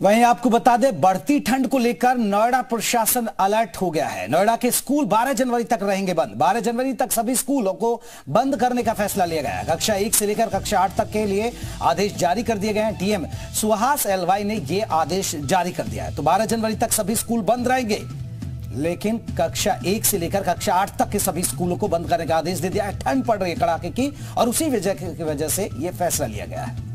वहीं आपको बता दें, बढ़ती ठंड को लेकर नोएडा प्रशासन अलर्ट हो गया है। नोएडा के स्कूल 12 जनवरी तक रहेंगे बंद। 12 जनवरी तक सभी स्कूलों को बंद करने का फैसला लिया गया है। कक्षा एक से लेकर कक्षा आठ तक के लिए आदेश जारी कर दिए गए हैं। टीएम सुहास एलवाई ने ये आदेश जारी कर दिया है। तो बारह जनवरी तक सभी स्कूल बंद रहेंगे, लेकिन कक्षा एक से लेकर कक्षा आठ तक के सभी स्कूलों को बंद करने का आदेश दे दिया है। ठंड पड़ रही है कड़ाके की, और उसी वजह की वजह से यह फैसला लिया गया है।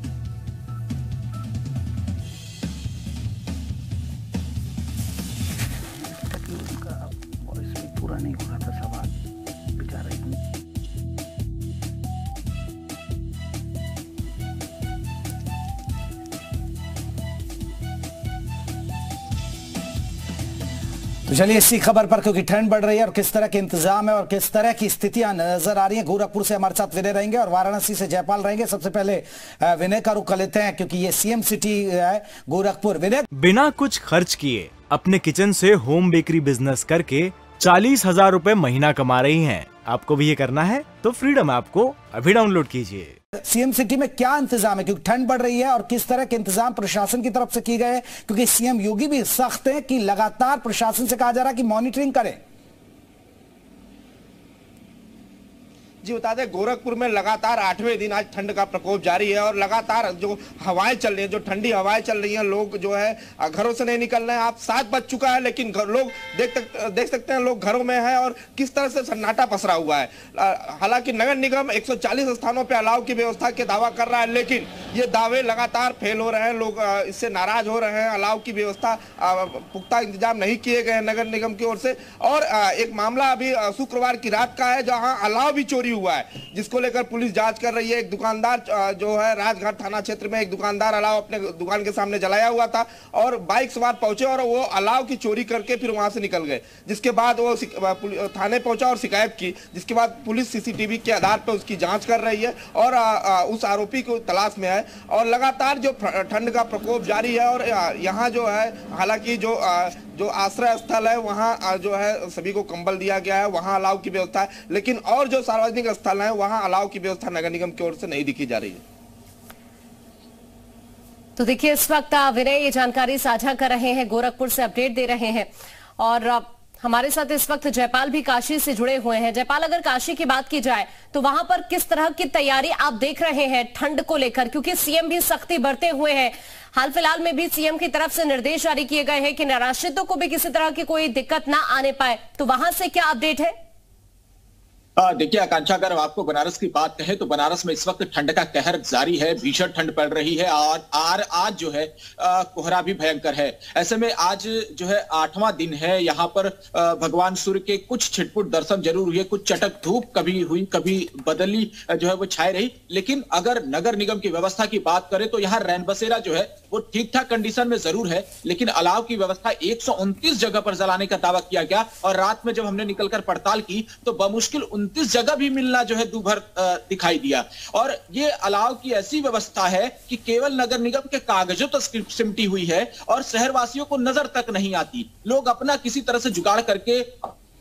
पूरा नहीं हो रहा था सवाल बेचारा तो चलिए इसी खबर पर क्योंकि ठंड बढ़ रही है और किस तरह के इंतज़ाम है। और किस तरह की स्थितियाँ नज़र आ रही हैं। गोरखपुर से हमारे साथ विनय रहेंगे और वाराणसी से जयपाल रहेंगे। सबसे पहले विनय का रुख कर लेते हैं क्योंकि ये सीएम सिटी है गोरखपुर। विनय? बिना कुछ खर्च किए अपने किचन से होम बेकरी बिज़नेस करके चालीस हज़ार रूपए महीना कमा रही हैं। आपको भी ये करना है तो फ्रीडम ऐप को अभी डाउनलोड कीजिए। सीएम सिटी में क्या इंतज़ाम है? क्योंकि ठंड बढ़ रही है और किस तरह के इंतज़ाम प्रशासन की तरफ़ से किए गए क्योंकि सीएम योगी भी सख्त है कि लगातार प्रशासन से कहा जा रहा है कि मॉनिटरिंग करें। जी बता दें, गोरखपुर में लगातार आठवें दिन आज ठंड का प्रकोप जारी है और लगातार जो हवाएँ चल रही हैं, जो ठंडी हवाएँ चल रही हैं, लोग जो है घरों से नहीं निकल रहे हैं। आप सात बज चुका है, लेकिन लोग देख देख सकते हैं, लोग घरों में है और किस तरह से सन्नाटा पसरा हुआ है। हालाँकि नगर निगम 140 स्थानों पर अलाव की व्यवस्था के दावा कर रहा है, लेकिन ये दावे लगातार फेल हो रहे हैं, लोग इससे नाराज़ हो रहे हैं, अलाव की व्यवस्था पुख्ता इंतज़ाम नहीं किए गए हैं नगर निगम की ओर से। और एक मामला अभी शुक्रवार की रात का है जहाँ अलाव भी चोरी हुआ है, जिसको लेकर पुलिस जाँच कर रही है। एक दुकानदार जो है राजघाट थाना क्षेत्र में एक दुकानदार अलाव अपने दुकान के सामने जलाया हुआ था और बाइक सवार पहुँचे और वो अलाव की चोरी करके फिर वहाँ से निकल गए, जिसके बाद वो थाने पहुँचा और शिकायत की, जिसके बाद पुलिस सीसीटीवी के आधार पर उसकी जाँच कर रही है और उस आरोपी को तलाश में है। और लगातार जो ठंड का प्रकोप जारी है और यहाँ जो है, हालाँकि जो जो आश्रय स्थल है, वहाँ जो है, सभी को कंबल दिया गया है, वहाँ अलाव की व्यवस्था है, लेकिन और जो सार्वजनिक स्थल है, वहाँ अलाव की व्यवस्था नगर निगम की ओर से नहीं दिखी जा रही है। तो देखिए, इस वक्त विनय, ये जानकारी साझा कर रहे हैं, गोरखपुर से अपडेट दे रहे हैं। और हमारे साथ इस वक्त जयपाल भी काशी से जुड़े हुए हैं। जयपाल, अगर काशी की बात की जाए तो वहाँ पर किस तरह की तैयारी आप देख रहे हैं ठंड को लेकर? क्योंकि सीएम भी सख्ती बढ़ते हुए हैं। हाल फ़िलहाल में भी सीएम की तरफ़ से निर्देश जारी किए गए हैं कि निराश्रितों को भी किसी तरह की कोई दिक्कत ना आने पाए। तो वहाँ से क्या अपडेट है? देखिए, आकांक्षा, अगर आपको बनारस की बात कहें तो बनारस में इस वक्त ठंड का कहर जारी है, भीषण ठंड पड़ रही है और आर आज जो है कोहरा भी भयंकर है। ऐसे में आज जो है, आठवां दिन है, यहाँ पर भगवान सूर्य के कुछ छिटपुट दर्शन ज़रूर हुए, कुछ चटक धूप कभी हुई, कभी बदली, जो है, वो छाए रही। लेकिन अगर नगर निगम की व्यवस्था की बात करें तो यहाँ रैन बसेरा जो है वो ठीक ठाक कंडीशन में ज़रूर है, लेकिन अलाव की व्यवस्था एक जगह पर जलाने का दावा किया गया और रात में जब हमने निकलकर पड़ताल की तो बमुश्किल उनतीस जगह भी मिलना जो है दूभर दिखाई दिया। और ये अलाव की ऐसी व्यवस्था है कि केवल नगर निगम के कागजों तक सिमटी हुई है और शहरवासियों को नज़र तक नहीं आती। लोग अपना किसी तरह से जुगाड़ करके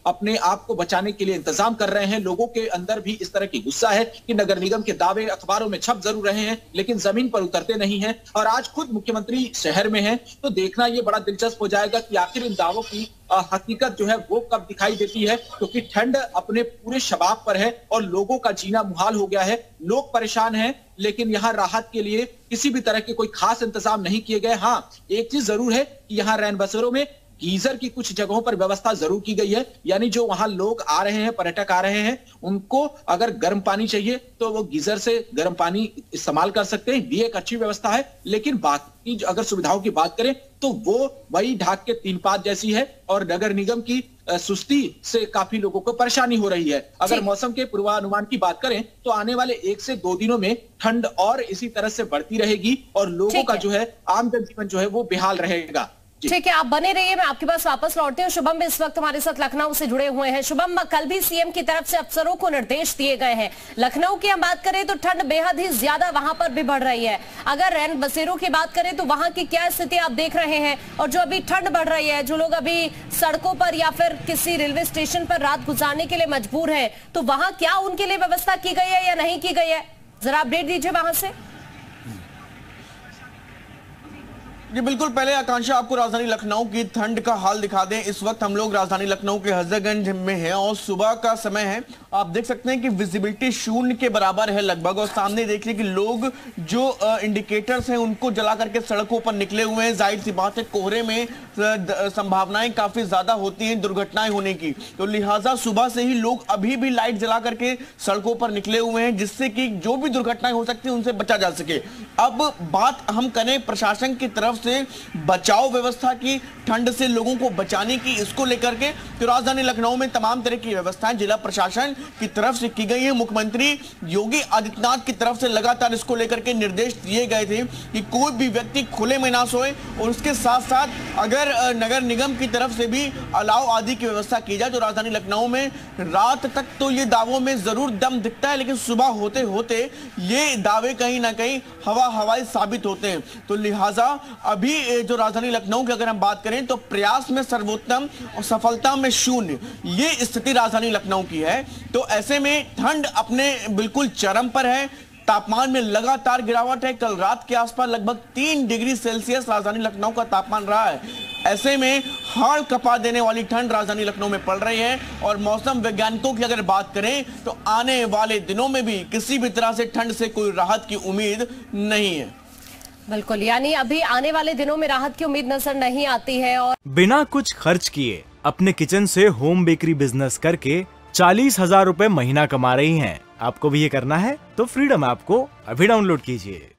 अपने आप को बचाने के लिए इंतज़ाम कर रहे हैं। लोगों के अंदर भी इस तरह की गुस्सा है कि नगर निगम के दावे, अखबारों में छप ज़रूर रहे हैं, लेकिन ज़मीन पर उतरते नहीं है। और आज खुद मुख्यमंत्री शहर में है तो देखना यह बड़ा दिलचस्प हो जाएगा कि आखिर इन दावों की हकीकत जो है वो कब दिखाई देती है, क्योंकि तो ठंड अपने पूरे शबाब पर है और लोगों का जीना मुहाल हो गया है। लोग परेशान हैं, लेकिन यहाँ राहत के लिए किसी भी तरह के कोई खास इंतज़ाम नहीं किए गए। हाँ एक चीज़ ज़रूर है कि यहाँ रैन बसेरों में गीजर की कुछ जगहों पर व्यवस्था ज़रूर की गई है। यानी जो वहाँ लोग आ रहे हैं पर्यटक आ रहे हैं उनको अगर गर्म पानी चाहिए तो वो गीजर से गर्म पानी इस्तेमाल कर सकते हैं। ये एक अच्छी व्यवस्था है। लेकिन बाकी अगर सुविधाओं की बात करें तो वो वही ढाक के तीन पात जैसी है और नगर निगम की सुस्ती से काफ़ी लोगों को परेशानी हो रही है। अगर मौसम के पूर्वानुमान की बात करें तो आने वाले एक से दो दिनों में ठंड और इसी तरह से बढ़ती रहेगी और लोगों का जो है आम जनजीवन जो है वो बेहाल रहेगा। ठीक है, आप बने रहिए, मैं आपके पास वापस लौटते हूँ। शुभम इस वक्त हमारे साथ लखनऊ से जुड़े हुए हैं। शुभम, कल भी सीएम की तरफ़ से अफसरों को निर्देश दिए गए हैं। लखनऊ की हम बात करें तो ठंड बेहद ही ज़्यादा वहाँ पर भी बढ़ रही है। अगर रैन बसेरों की बात करें तो वहाँ की क्या स्थिति आप देख रहे हैं? और जो अभी ठंड बढ़ रही है, जो लोग अभी सड़कों पर या फिर किसी रेलवे स्टेशन पर रात गुजारने के लिए मजबूर है तो वहाँ क्या उनके लिए व्यवस्था की गई है या नहीं की गई है? जरा अपडेट दीजिए वहाँ से। जी, बिल्कुल पहले आकांक्षा, आपको राजधानी लखनऊ की ठंड का हाल दिखा दें। इस वक्त हम लोग राजधानी लखनऊ के हजरगंज में हैं और सुबह का समय है। आप देख सकते हैं कि विजिबिलिटी शून्य के बराबर है लगभग और सामने देखिए कि लोग जो इंडिकेटर्स हैं, उनको जला करके सड़कों पर निकले हुए हैं। ज़ाहिर सी बात है, कोहरे में संभावनाएँ काफ़ी ज़्यादा होती हैं दुर्घटनाएँ होने की। तो लिहाजा सुबह से ही लोग अभी भी लाइट जला करके सड़कों पर निकले हुए हैं, जिससे कि जो भी दुर्घटनाएँ हो सकती है, उनसे बचा जा सके। अब बात हम करें प्रशासन की तरफ़ से बचाव व्यवस्था की, ठंड से लोगों को बचाने की, इसको लेकर के तो राजधानी लखनऊ में तमाम तरह की व्यवस्थाएँ जिला प्रशासन की तरफ़ से की गई है। मुख्यमंत्री योगी आदित्यनाथ की तरफ़ से लगातार इसको लेकर के निर्देश दिए गए थे कि कोई भी व्यक्ति खुले में ना सोए और उसके साथ साथ अगर नगर निगम की तरफ़ से भी अलाव आदि की व्यवस्था की जाए तो राजधानी लखनऊ में रात तक तो ये दावों में ज़रूर दम दिखता है, लेकिन सुबह होते होते ये दावे कहीं ना कहीं हवा हवाई साबित होते हैं। तो लिहाजा अभी जो राजधानी लखनऊ की अगर हम बात करें तो प्रयास में सर्वोत्तम और सफलता में शून्य, ये स्थिति राजधानी लखनऊ की है। तो ऐसे में ठंड अपने बिल्कुल चरम पर है। तापमान में लगातार गिरावट है। कल रात के आसपास लगभग तीन डिग्री सेल्सियस राजधानी लखनऊ का तापमान रहा है। ऐसे में हाड़ कपा देने वाली ठंड राजधानी लखनऊ में पड़ रही है। और मौसम वैज्ञानिकों की अगर बात करें तो आने वाले दिनों में भी किसी भी तरह से ठंड से कोई राहत की उम्मीद नहीं है। बिल्कुल, यानी अभी आने वाले दिनों में राहत की उम्मीद नज़र नहीं आती है और बिना कुछ खर्च किए अपने किचन से होम बेकरी बिज़नेस करके चालीस हज़ार रूपए महीना कमा रही हैं। आपको भी ये करना है तो फ्रीडम ऐप को अभी डाउनलोड कीजिए